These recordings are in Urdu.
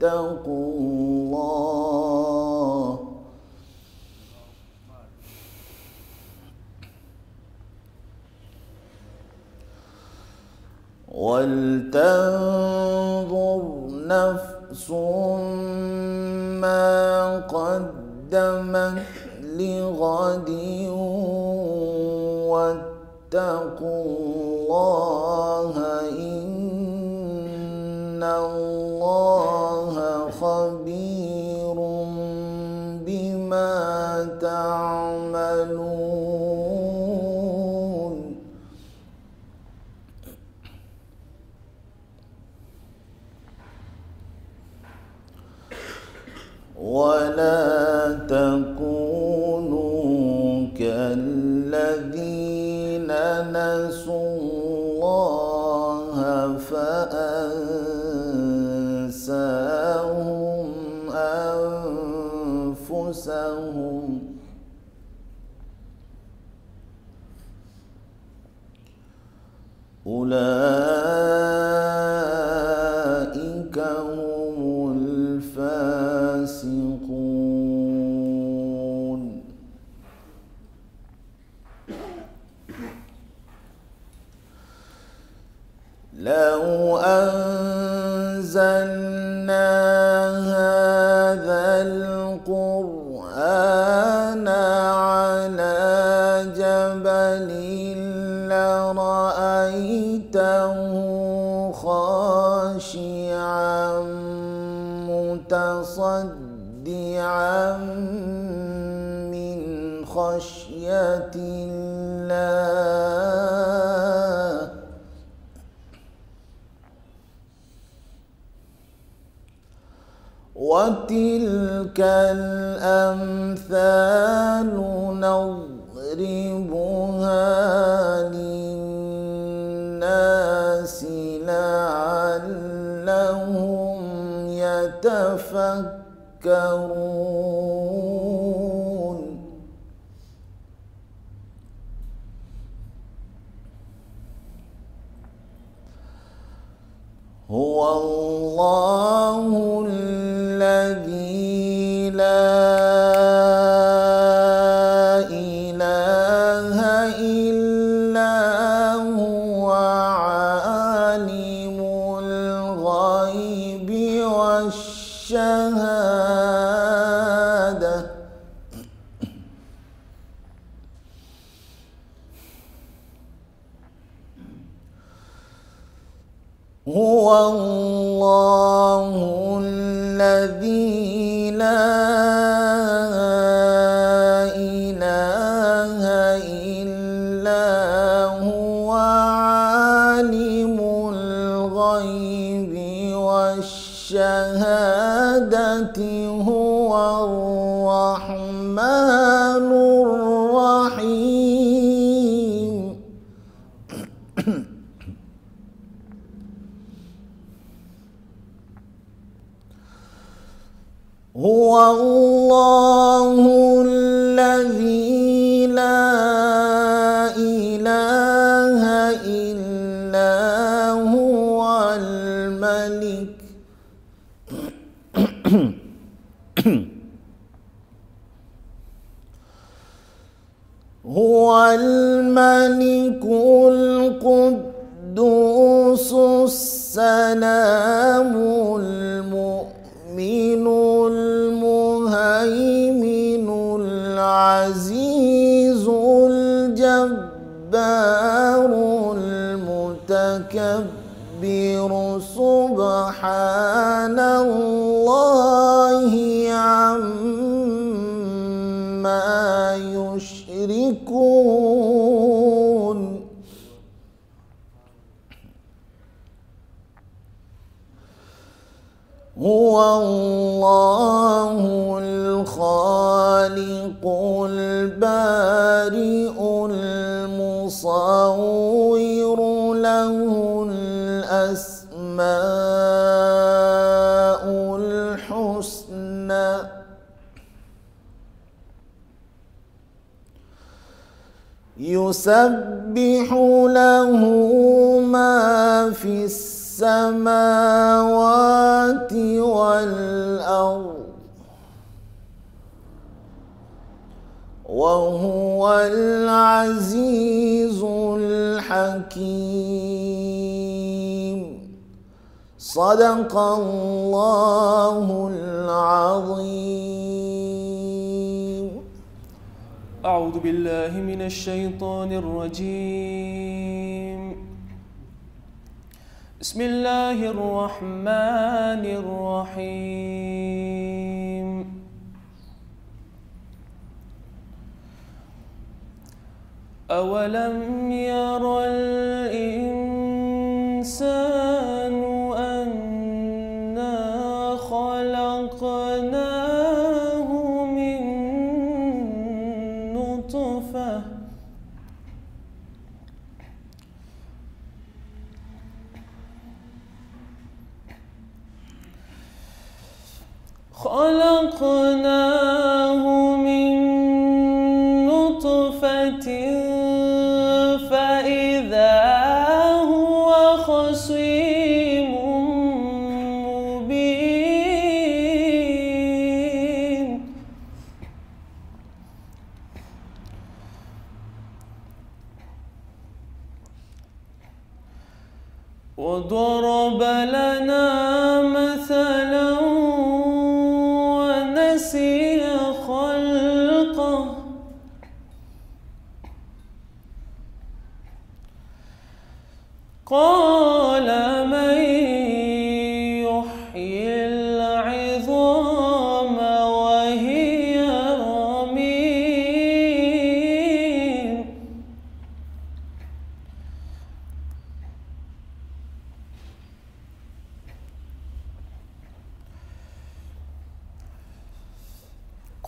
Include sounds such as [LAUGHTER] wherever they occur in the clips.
فاتقوا ما تعملون أولئك متصدعا من خشية الله. وتلك الأمثال نضربها تفكرون هو الله الذي هو الله الذي لا إله إلا هو الملك. [COUGHS] هو الملك القدوس السلام العزيز الجبار المتكبر. سبحان الله عما يشركون. هو الله الخالق البارئ المصور له الأسماء الحسنى. يسبح له ما في السماوات والأرض. وهو العزيز الحكيم. صدق الله العظيم. أعوذ بالله من الشيطان الرجيم. بسم الله الرحمن الرحيم. أولم ير الإنسان أنا خلقناه من نطفة خلقناه وضرب لنا مثلا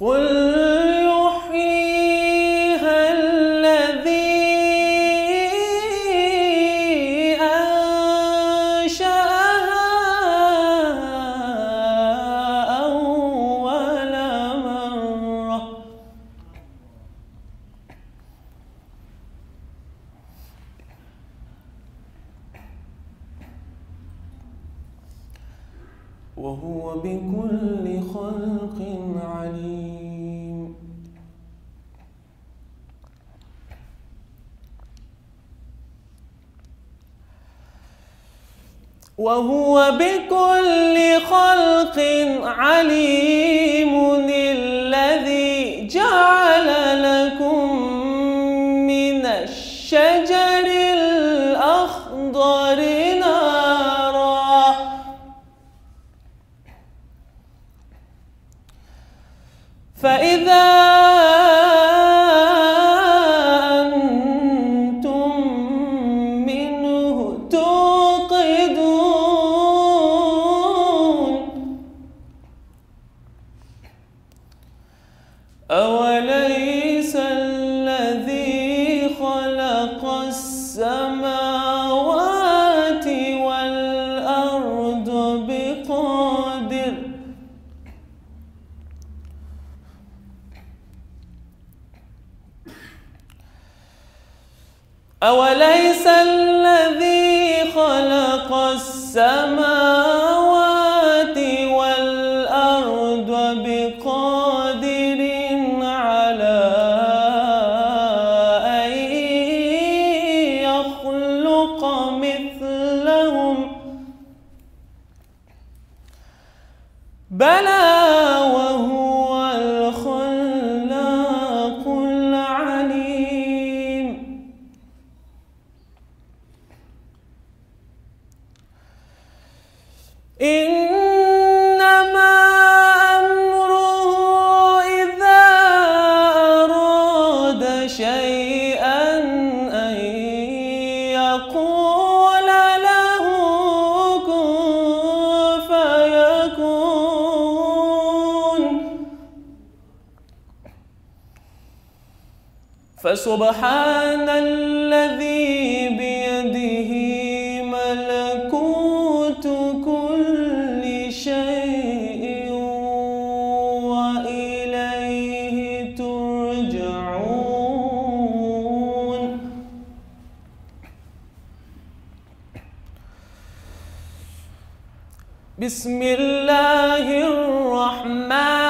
婚。[LAUGHS] وهو بكل خلق عليم قادرين. فسبحان الذي بيده ملكوت كل شيء وإليه ترجعون. بسم الله الرحمن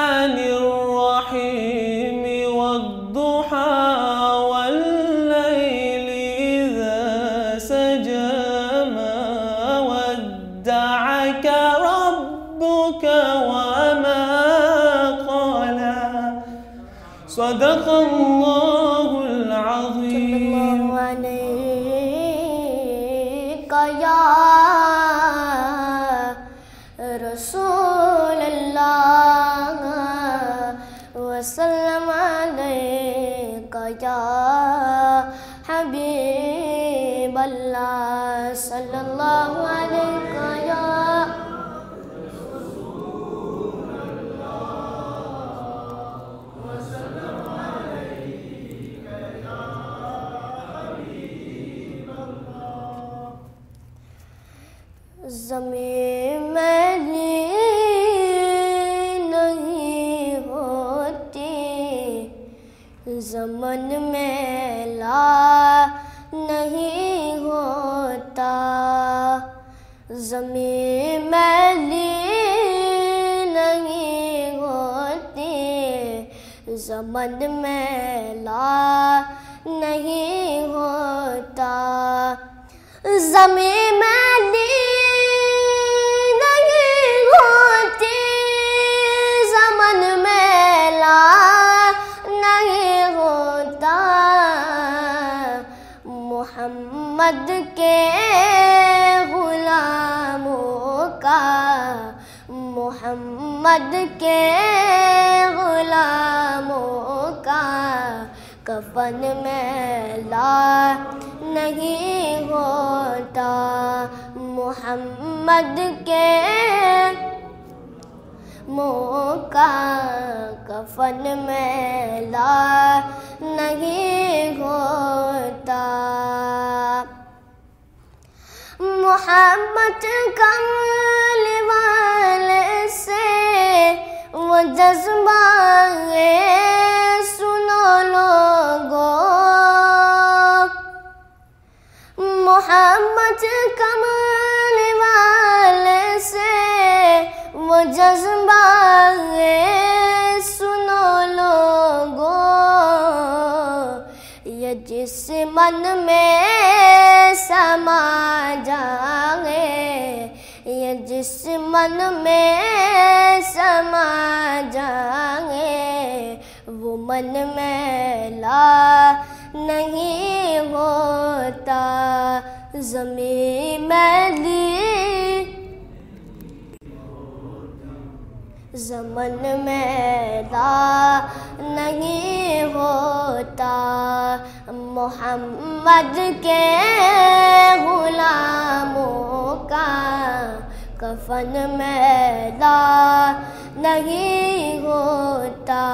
وسلم عليك يا حبيب الله. صلى الله عليك يا زمین زمیں میلی نہیں ہوتی۔ زمن میلا نہیں ہوتا۔ زمیں میں محمد کے غلاموں کا کفن میلا نہیں ہوتا۔ محمد کے موقع کفن میلا نہیں ہوتا۔ محبت کمل والے سے وہ جذبہ ہے سنو لوگو۔ محبت کمل والے سے وہ جذبہ ہے سنو لوگو۔ یہ جس من میں من میں سما جائے وہ من میلا نہیں ہوتا زمین میلی زمن میلا نہیں ہوتا محمد کے غلاموں کا کفن میلا نہیں ہوتا۔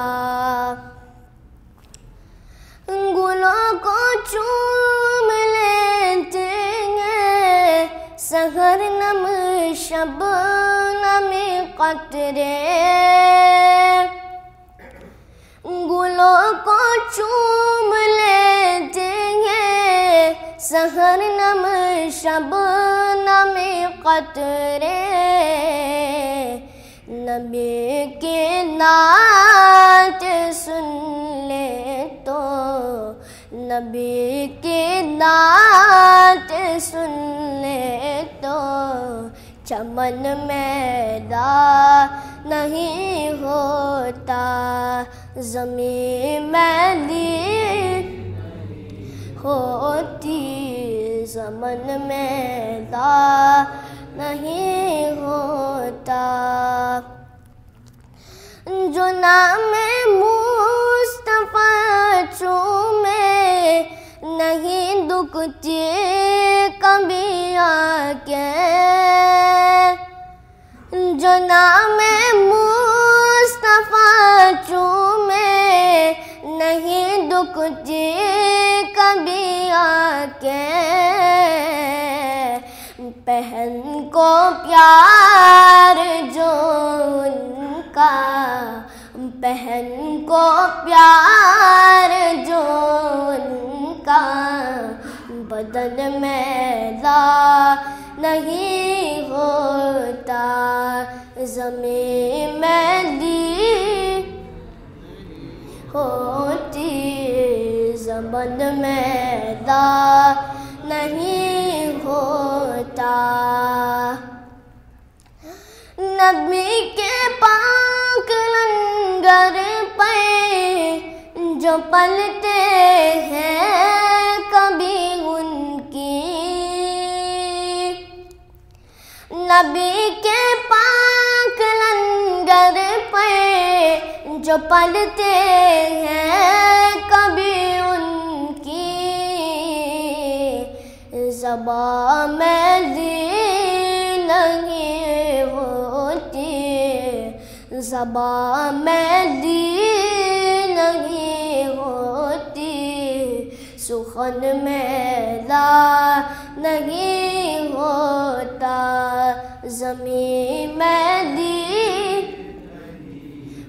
گلوں کو چوم لیتے ہیں۔ سحر نم، شب نم قطرے۔ گلوں کو چوم لیتے نم شب نم قطرے نبی کی نعت سن لے تو نبی کی نعت سن لے تو چمن میدا نہیں ہوتا زمین میلی زمن میدا نہیں ہوتا۔ جو نام مصطفیٰ چومے نہیں دکھتی، کبھی آ کے جو نام مصطفیٰ چومے نہیں دکھتی کبھی آ کے پہن کو پیار جو ان کا پہن کو پیار جو ان کا بدن میں لا نہیں ہوتا زمین زبن میں دا نہیں ہوتا۔ نبی کے پاک لنگر پہ جو پلتے ہیں کبھی ان کی۔ نبی کے پاک لنگر پہ جو پلتے ہیں کبھی صبا میں نہیں ہوتی۔ صبا میں نہیں ہوتی۔ سخن میلا نہیں ہوتا۔ زمین میں دی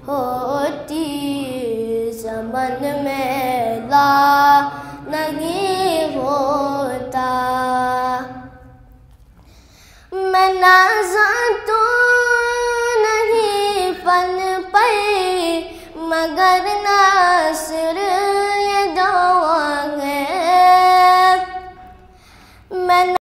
ہوتی۔ زمن میں لا نہیں ہوتا۔